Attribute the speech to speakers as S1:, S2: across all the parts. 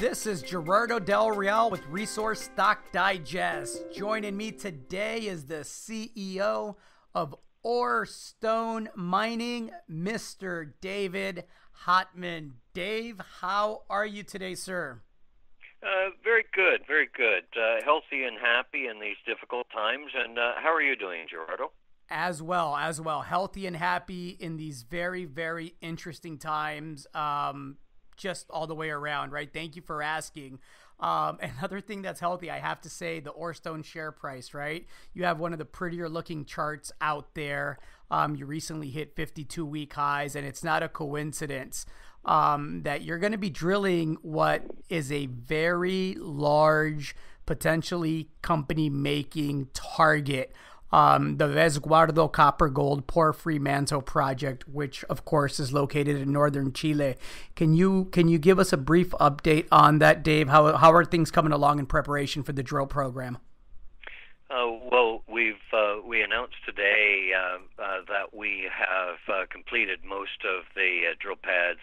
S1: This is Gerardo Del Real with Resource Stock Digest. Joining me today is the CEO of Orestone Mining, Mr. David Hottman. Dave, how are you today, sir?
S2: Uh, very good, very good. Uh, healthy and happy in these difficult times. And uh, how are you doing, Gerardo?
S1: As well, as well. Healthy and happy in these very, very interesting times. Um, just all the way around, right? Thank you for asking. Um, another thing that's healthy, I have to say, the Orestone share price, right? You have one of the prettier looking charts out there. Um, you recently hit 52 week highs, and it's not a coincidence um, that you're going to be drilling what is a very large, potentially company making target. Um, the Resguardo Copper Gold Porphyry Manto project, which of course is located in northern Chile. Can you can you give us a brief update on that, Dave? How how are things coming along in preparation for the drill program?
S2: Uh, well, we've uh, we announced today uh, uh that we have uh, completed most of the uh, drill pads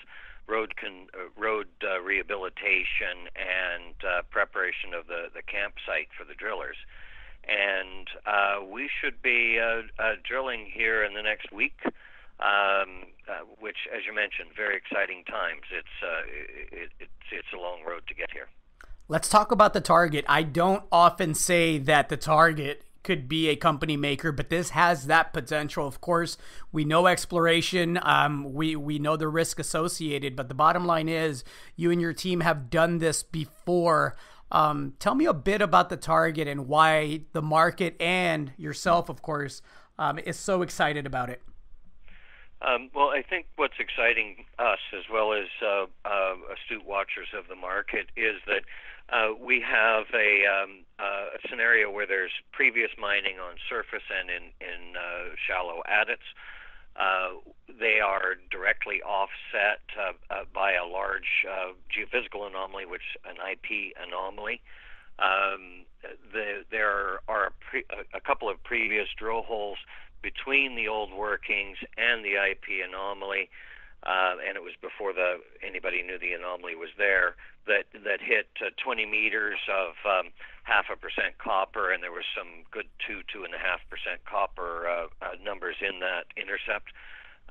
S2: road con, road rehabilitation and preparation of the, the campsite for the drillers. And uh, we should be uh, uh, drilling here in the next week, um, uh, which, as you mentioned, very exciting times. It's, uh, it, it's, it's a long road to get here.
S1: Let's talk about the target. I don't often say that the target could be a company maker, but this has that potential. Of course, we know exploration, um, we we know the risk associated, but the bottom line is, you and your team have done this before. Um, tell me a bit about the target and why the market and yourself, of course, um, is so excited about it.
S2: Um, well, I think what's exciting us as well as uh, uh, astute watchers of the market is that uh, we have a, um, uh, a, scenario where there's previous mining on surface and in, in uh, shallow adits. Uh, they are directly offset uh, uh, by a large geophysical anomaly, which is an IP anomaly. Um, the, there are a, pre, a, couple of previous drill holes between the old workings and the IP anomaly uh, and it was before the anybody knew the anomaly was there that that hit uh, 20 meters of um, half a percent copper, and there was some good two two and a half percent copper uh, uh, numbers in that intercept.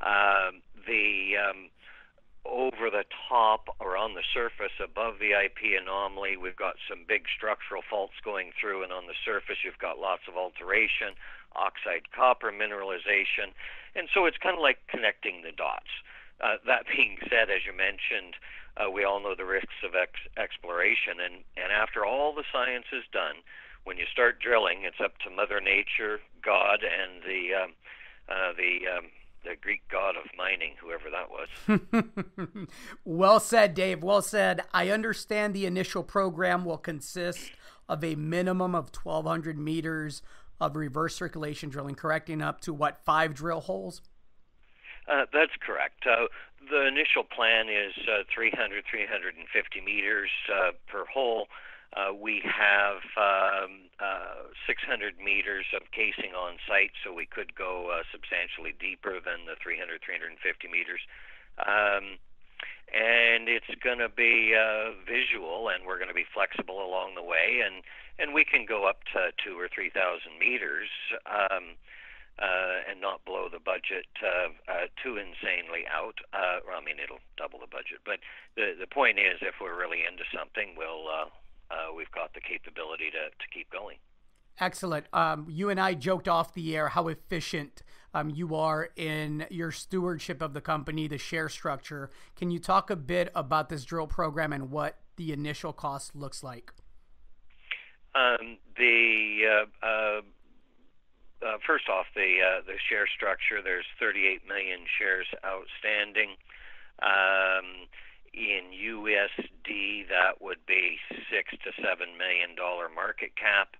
S2: Um, the um, over the top or on the surface above the IP anomaly, we've got some big structural faults going through, and on the surface, you've got lots of alteration, oxide copper mineralization, and so it's kind of like connecting the dots. Uh, that being said, as you mentioned, uh, we all know the risks of ex- exploration, and, and after all the science is done, when you start drilling, it's up to Mother Nature, God, and the um, uh, the um, the Greek god of mining, whoever that
S1: was. well said, Dave. Well said. I understand the initial program will consist of a minimum of 1,200 meters of reverse circulation drilling, correcting up to what five drill holes.
S2: Uh, that's correct. Uh, the initial plan is uh, 300, 350 meters uh, per hole. Uh, we have um, uh, 600 meters of casing on site, so we could go substantially deeper than the 300, 350 meters. Um, and it's going to be visual, and we're going to be flexible along the way, and and we can go up to two or three thousand meters. Um, uh, and not blow the budget uh, uh, too insanely out. Uh, well, I mean, it'll double the budget, but the the point is, if we're really into something, we'll uh, uh, we've got the capability to to keep going.
S1: Excellent. Um, you and I joked off the air how efficient um, you are in your stewardship of the company, the share structure. Can you talk a bit about this drill program and what the initial cost looks like?
S2: Um, the uh, uh, uh, first off, the uh, the share structure. There's 38 million shares outstanding. Um, in USD, that would be six to seven million dollar market cap.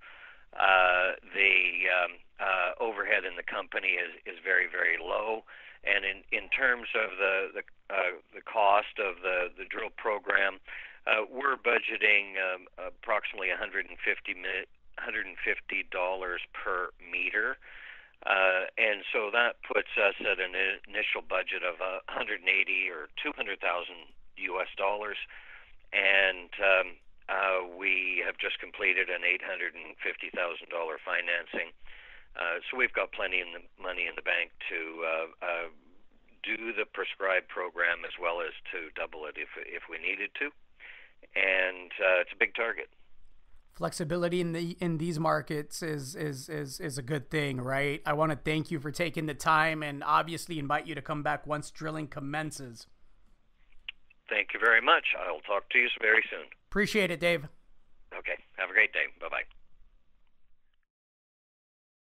S2: Uh, the um, uh, overhead in the company is, is very very low, and in, in terms of the the, uh, the cost of the, the drill program, uh, we're budgeting um, approximately 150 mi- $150 per meter. Uh, and so that puts us at an initial budget of uh, 180 or 200,000 US dollars. and um, uh, we have just completed an $850,000 financing. Uh, so we've got plenty of money in the bank to uh, uh, do the prescribed program as well as to double it if if we needed to, and uh, it's a big target
S1: flexibility in the in these markets is is is is a good thing, right? I want to thank you for taking the time and obviously invite you to come back once drilling commences.
S2: Thank you very much. I'll talk to you very soon.
S1: Appreciate it, Dave.
S2: Okay. Have a great day. Bye bye.